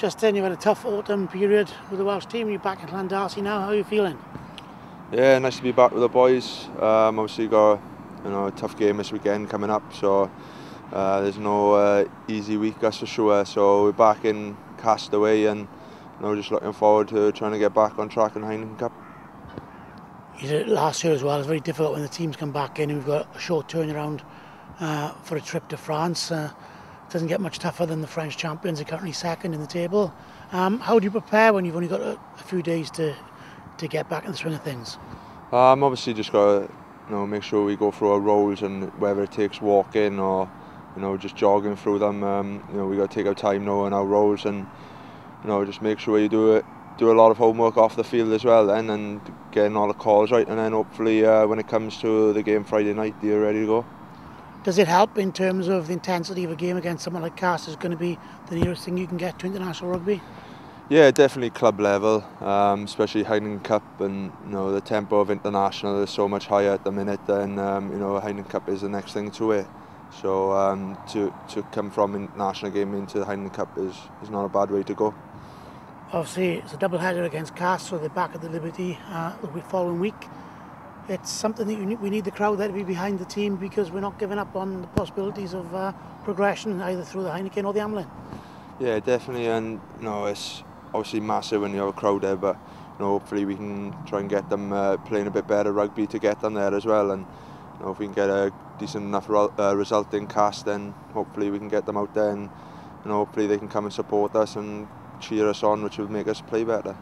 Justin, you've had a tough autumn period with the Welsh team. You're back at Llandarcy now. How are you feeling? Yeah, nice to be back with the boys. Um, obviously got you know a tough game this weekend coming up, so uh, there's no uh, easy week, that's for sure. So we're back in Castres away and you know just looking forward to trying to get back on track in Heineken Cup. You did it last year as well. It's very difficult when the teams come back in. We've got a short turnaround uh, for a trip to France. Doesn't get much tougher than the French champions. They're currently second in the table. Um, how do you prepare when you've only got a, a, few days to to get back in the swing of things? Um, obviously, just got to you know make sure we go through our roles and whether it takes walking or you know just jogging through them. Um, you know we got to take our time knowing our roles and you know just make sure you do it do a lot of homework off the field as well then and getting all the calls right and then hopefully uh, when it comes to the game Friday night you're ready to go. does it help in terms of the intensity of a game against someone like Cass is going to be the nearest thing you can get to international rugby? Yeah, definitely club level, um, especially Heineken Cup and you know the tempo of international is so much higher at the minute than um, you know Heineken Cup is the next thing to it. So um, to to come from international game into the Heineken Cup is is not a bad way to go. Obviously, it's a double header against Cass, so they're back at the Liberty uh, the following week. It's something that need, we need the crowd there to be behind the team because we're not giving up on the possibilities of uh, progression either through the Heineken or the Amlin. Yeah, definitely, and you know it's obviously massive when you have a crowd there, but you know hopefully we can try and get them uh, playing a bit better rugby to get them there as well, and you know if we can get a decent enough uh, result in Castres, then hopefully we can get them out there, and you know hopefully they can come and support us and cheer us on, which will make us play better.